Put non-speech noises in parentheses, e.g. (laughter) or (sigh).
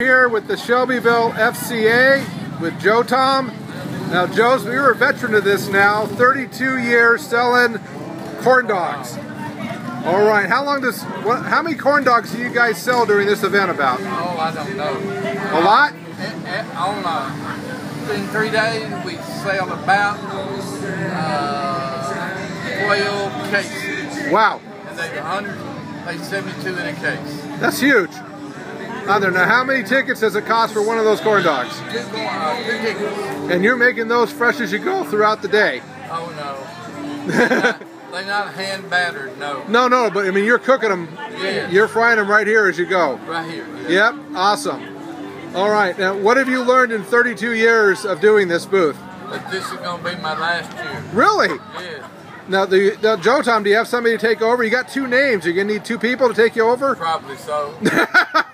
Here with the Shelbyville FCA with Joe Tom. Now, Joe's, are a veteran of this now, 32 years selling corn dogs. All right, how long does, what, how many corn dogs do you guys sell during this event about? Oh, I don't know. A lot? On uh, in three days, we sell about uh, 12 cases. Wow, And they 100, they 72 in a case. that's huge. I don't know, how many tickets does it cost for one of those corn dogs? Two, uh, two tickets. And you're making those fresh as you go throughout the day. Oh, no. They're (laughs) not, they're not hand battered, no. No, no, but I mean, you're cooking them, Yeah. you're frying them right here as you go. Right here. yeah. Yep, awesome. All right, now what have you learned in 32 years of doing this booth? That this is going to be my last year. Really? Yeah, Now, the, now, Joe Tom, do you have somebody to take over? You got two names. Are You're gonna need two people to take you over. probably so. (laughs)